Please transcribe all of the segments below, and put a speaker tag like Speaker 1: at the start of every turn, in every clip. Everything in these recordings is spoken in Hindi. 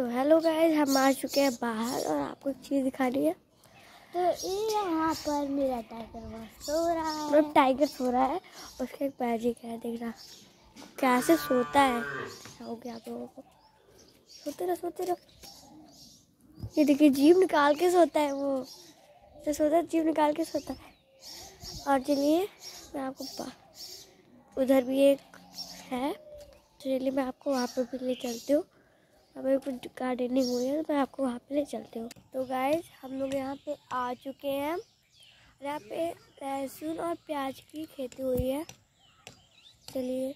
Speaker 1: तो हेलो गाइस हम आ चुके हैं बाहर और आपको एक चीज़ दिखा दिखानी है।
Speaker 2: तो ये यहाँ पर मेरा टाइगर वहाँ सो रहा है।
Speaker 1: मतलब टाइगर सो रहा है उसका एक मैजिक है देखना। कैसे सोता है? हो गया आप लोगों को। सोते रहो सोते रहो। ये देखिए जीव निकाल के सोता है वो। जो सोता है जीव निकाल के सोता है। और चलिए मैं आपको उधर भी एक है। तो चलिए मैं आपको वहाँ पर भी ले चलती हूँ। अभी कुछ गार्डनिंग हुई है तो मैं आपको वहाँ पे ले चलती हूँ। तो गाइज़ हम लोग यहाँ पे आ चुके हैं। और यहाँ पे लहसुन और प्याज की खेती हुई है। चलिए,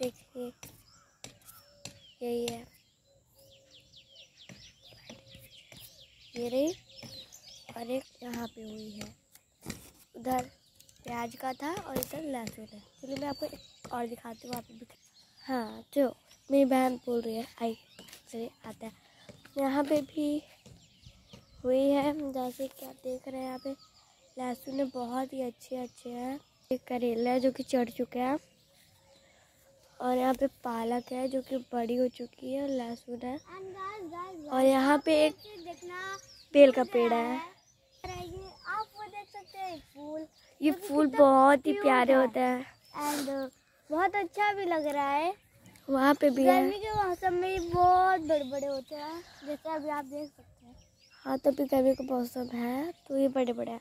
Speaker 1: देखिए। यही है। ये रही और एक यहाँ पे हुई है। उधर प्याज का था और इधर लहसुन है। चलिए, मैं आपको और दिखाती हूँ, वहाँ पे भी। हाँ जो मेरी बहन बोल रही है, आई। चलिए आता है। यहाँ पे भी हुई है, जैसे कि आप देख रहे हैं यहाँ पे। लहसुन बहुत ही अच्छे अच्छे हैं। एक करेला है जो कि चढ़ चुके हैं। और यहाँ पे पालक है जो कि बड़ी हो चुकी है और लहसुन है। और यहाँ पे एक बेल का पेड़ है।
Speaker 2: आप वो देख सकते हैं फूल
Speaker 1: ये फूल बहुत ही प्यारे होते हैं।
Speaker 2: एंड बहुत अच्छा भी लग रहा है।
Speaker 1: वहाँ पे भी है।
Speaker 2: गर्मी के मौसम में ये बहुत बड़े बड़े होते हैं जैसे अभी आप देख सकते हैं।
Speaker 1: हाँ तो भी गर्मी का मौसम है तो ये बड़े बड़े हैं।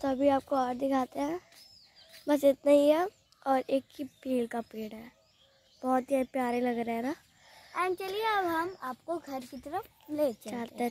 Speaker 1: तो अभी आपको और दिखाते हैं। बस इतना ही है और एक ही पेड़ का पेड़ है। बहुत ही प्यारे लग रहे हैं ना।
Speaker 2: एंड चलिए अब हम आपको घर की तरफ़ ले
Speaker 1: चलते
Speaker 2: हैं।